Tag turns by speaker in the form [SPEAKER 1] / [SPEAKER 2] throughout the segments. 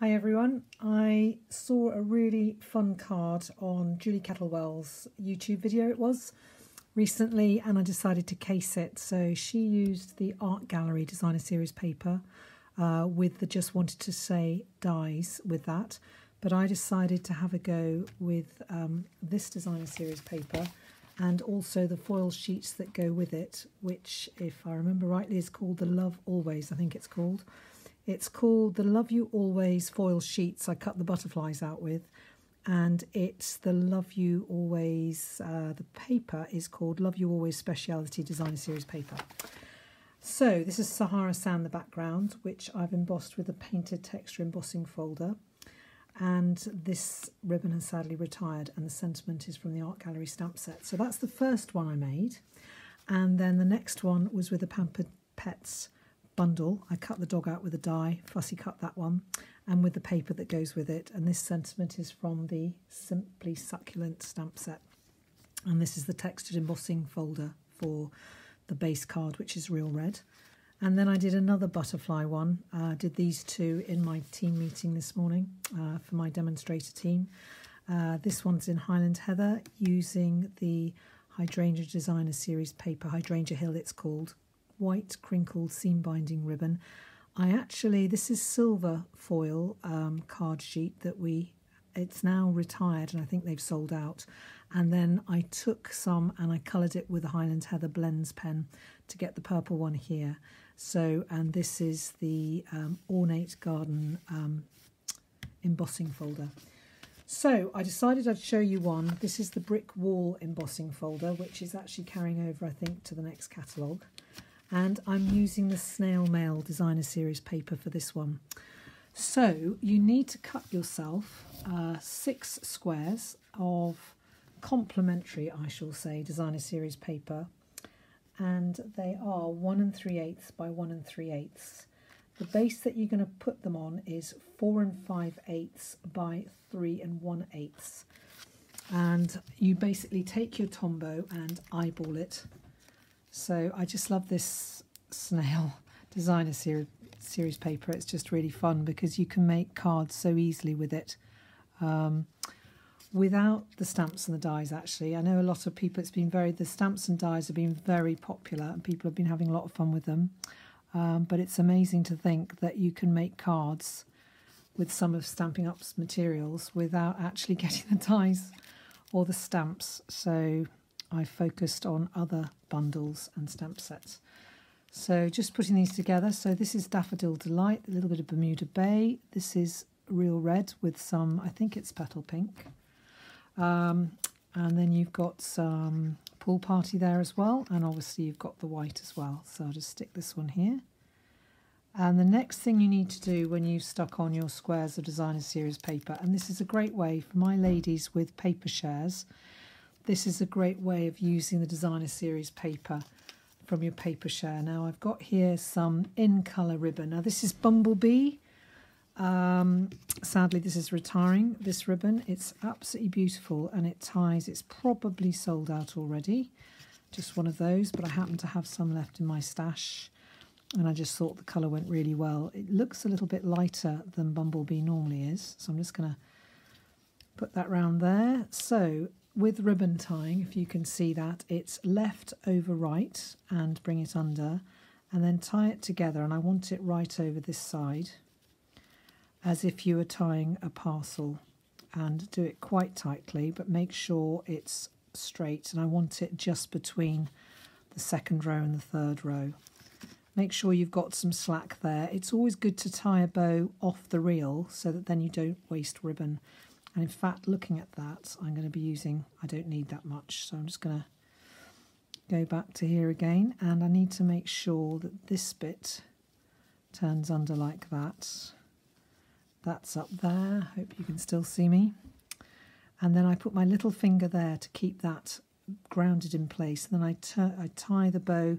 [SPEAKER 1] Hi everyone. I saw a really fun card on Julie Kettlewell's YouTube video it was recently and I decided to case it. So she used the Art Gallery Designer Series paper uh, with the Just Wanted to Say dies with that. But I decided to have a go with um, this Designer Series paper and also the foil sheets that go with it, which if I remember rightly is called the Love Always, I think it's called. It's called the Love You Always foil sheets I cut the butterflies out with. And it's the Love You Always, uh, the paper is called Love You Always Speciality Designer Series paper. So this is Sahara Sand, the background, which I've embossed with a painted texture embossing folder. And this ribbon has sadly retired, and the sentiment is from the Art Gallery stamp set. So that's the first one I made. And then the next one was with the Pampered Pets bundle. I cut the dog out with a die, fussy cut that one, and with the paper that goes with it. And this sentiment is from the Simply Succulent stamp set. And this is the textured embossing folder for the base card, which is real red. And then I did another butterfly one. I uh, did these two in my team meeting this morning uh, for my demonstrator team. Uh, this one's in Highland Heather using the Hydrangea Designer Series paper, Hydrangea Hill it's called, white crinkled seam binding ribbon. I actually, this is silver foil um, card sheet that we, it's now retired and I think they've sold out. And then I took some and I coloured it with a Highland Heather Blends pen to get the purple one here. So, and this is the um, Ornate Garden um, embossing folder. So I decided I'd show you one. This is the brick wall embossing folder, which is actually carrying over, I think, to the next catalogue and I'm using the Snail Mail Designer Series paper for this one. So you need to cut yourself uh, six squares of complementary, I shall say, Designer Series paper and they are one and three eighths by one and three eighths. The base that you're going to put them on is four and five eighths by three and one eighths. And you basically take your Tombow and eyeball it so I just love this snail designer series, series paper. It's just really fun because you can make cards so easily with it. Um, without the stamps and the dies actually i know a lot of people it's been very the stamps and dies have been very popular and people have been having a lot of fun with them um, but it's amazing to think that you can make cards with some of Stampin' Up's materials without actually getting the dies or the stamps so I focused on other bundles and stamp sets. So just putting these together. So this is Daffodil Delight, a little bit of Bermuda Bay. This is Real Red with some, I think it's Petal Pink. Um, and then you've got some Pool Party there as well. And obviously you've got the white as well. So I'll just stick this one here. And the next thing you need to do when you've stuck on your squares of designer series paper, and this is a great way for my ladies with paper shares, this is a great way of using the designer series paper from your paper share. Now I've got here some in colour ribbon. Now this is Bumblebee. Um, sadly this is retiring, this ribbon. It's absolutely beautiful and it ties. It's probably sold out already. Just one of those, but I happen to have some left in my stash and I just thought the colour went really well. It looks a little bit lighter than Bumblebee normally is, so I'm just going to put that round there. So with ribbon tying, if you can see that, it's left over right and bring it under and then tie it together and I want it right over this side as if you were tying a parcel and do it quite tightly but make sure it's straight and I want it just between the second row and the third row. Make sure you've got some slack there. It's always good to tie a bow off the reel so that then you don't waste ribbon. And in fact, looking at that, I'm going to be using, I don't need that much, so I'm just going to go back to here again. And I need to make sure that this bit turns under like that. That's up there. Hope you can still see me. And then I put my little finger there to keep that grounded in place. And then I, I tie the bow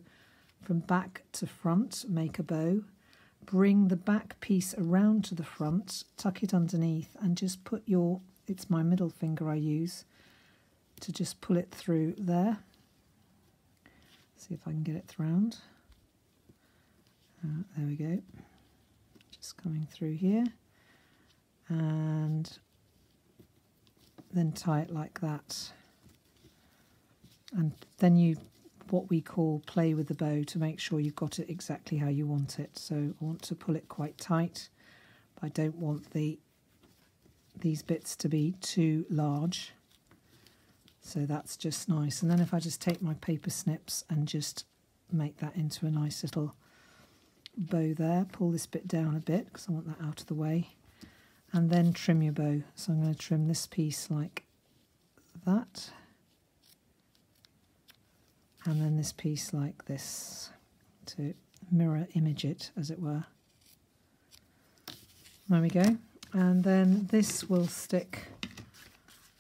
[SPEAKER 1] from back to front, make a bow, bring the back piece around to the front, tuck it underneath, and just put your, it's my middle finger I use, to just pull it through there. See if I can get it round. Uh, there we go. Just coming through here. and then tie it like that. And then you, what we call play with the bow to make sure you've got it exactly how you want it. So I want to pull it quite tight, I don't want the these bits to be too large. So that's just nice. And then if I just take my paper snips and just make that into a nice little bow there, pull this bit down a bit because I want that out of the way, and then trim your bow. So I'm going to trim this piece like that, and then this piece like this to mirror image it as it were. There we go. And then this will stick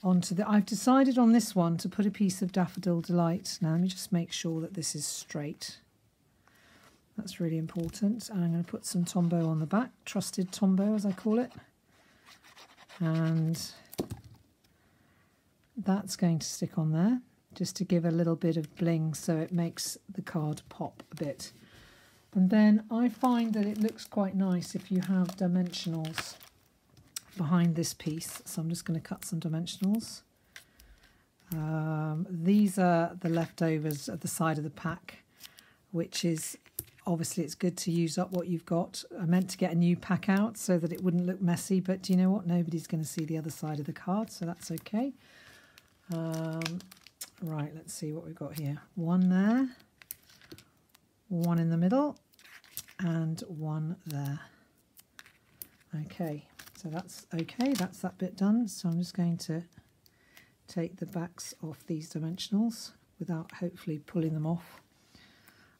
[SPEAKER 1] onto the... I've decided on this one to put a piece of Daffodil Delight. Now let me just make sure that this is straight. That's really important. And I'm going to put some Tombow on the back, trusted Tombow as I call it. And that's going to stick on there just to give a little bit of bling so it makes the card pop a bit. And then I find that it looks quite nice if you have dimensionals behind this piece. So I'm just going to cut some dimensionals. Um, these are the leftovers at the side of the pack, which is obviously it's good to use up what you've got. I meant to get a new pack out so that it wouldn't look messy, but do you know what? Nobody's going to see the other side of the card, so that's okay. Um, right, let's see what we've got here. One there, one in the middle, and one there. Okay, so that's okay, that's that bit done. So I'm just going to take the backs off these dimensionals without hopefully pulling them off.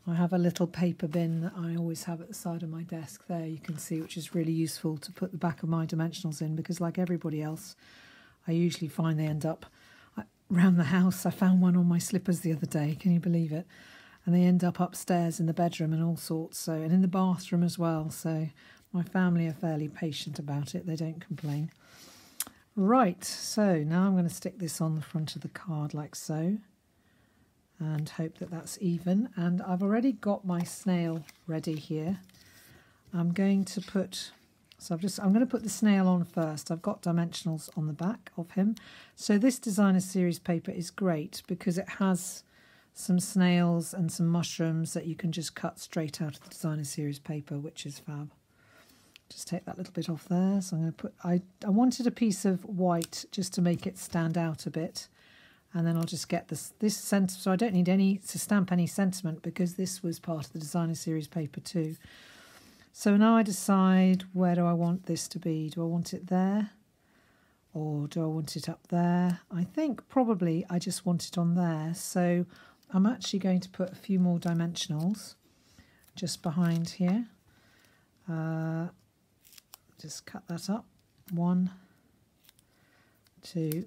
[SPEAKER 1] I have a little paper bin that I always have at the side of my desk there you can see which is really useful to put the back of my dimensionals in because like everybody else I usually find they end up uh, around the house. I found one on my slippers the other day, can you believe it? And they end up upstairs in the bedroom and all sorts so and in the bathroom as well so my family are fairly patient about it, they don't complain. Right, so now I'm going to stick this on the front of the card like so and hope that that's even. And I've already got my snail ready here. I'm going to put, so I've just, I'm going to put the snail on first. I've got dimensionals on the back of him. So this designer series paper is great because it has some snails and some mushrooms that you can just cut straight out of the designer series paper, which is fab. Just take that little bit off there. So I'm going to put, I, I wanted a piece of white just to make it stand out a bit. And then I'll just get this, this sentiment. So I don't need any to stamp any sentiment because this was part of the designer series paper too. So now I decide where do I want this to be? Do I want it there? Or do I want it up there? I think probably I just want it on there. So I'm actually going to put a few more dimensionals just behind here. Uh, just cut that up. One two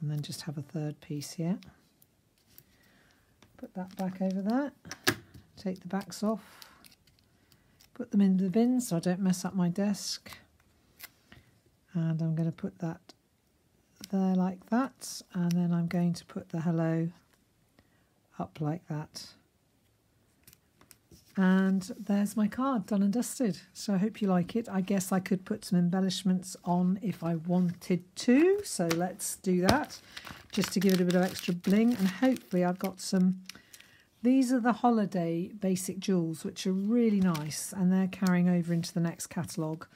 [SPEAKER 1] and then just have a third piece here. Put that back over there. Take the backs off. Put them in the bin so I don't mess up my desk. And I'm going to put that there like that. And then I'm going to put the hello up like that and there's my card done and dusted. So I hope you like it. I guess I could put some embellishments on if I wanted to. So let's do that just to give it a bit of extra bling. And hopefully I've got some... These are the holiday basic jewels, which are really nice. And they're carrying over into the next catalogue.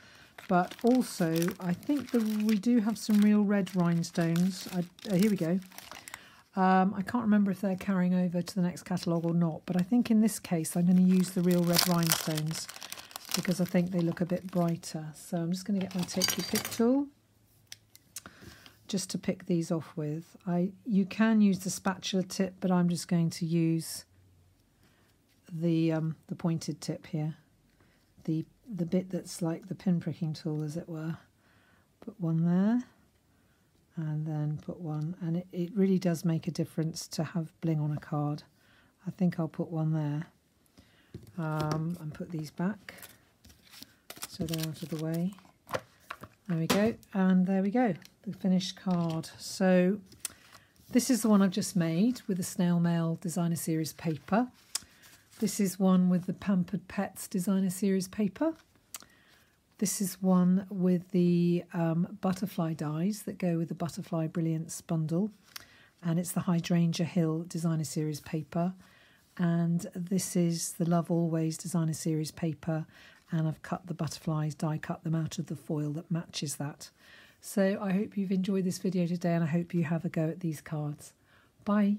[SPEAKER 1] But also, I think the, we do have some real red rhinestones. I, uh, here we go. Um, I can't remember if they're carrying over to the next catalogue or not, but I think in this case I'm going to use the real red rhinestones because I think they look a bit brighter. So I'm just going to get my Take Your Pick tool just to pick these off with. I You can use the spatula tip, but I'm just going to use the um, the pointed tip here, the the bit that's like the pin pricking tool, as it were. Put one there and then put one. And it, it really does make a difference to have bling on a card. I think I'll put one there um, and put these back. So they're out of the way. There we go. And there we go the finished card. So this is the one I've just made with the snail mail designer series paper. This is one with the pampered pets designer series paper This is one with the um, butterfly dies that go with the Butterfly Brilliance bundle. And it's the Hydrangea Hill Designer Series paper. And this is the Love Always Designer Series paper. And I've cut the butterflies, die cut them out of the foil that matches that. So I hope you've enjoyed this video today and I hope you have a go at these cards. Bye.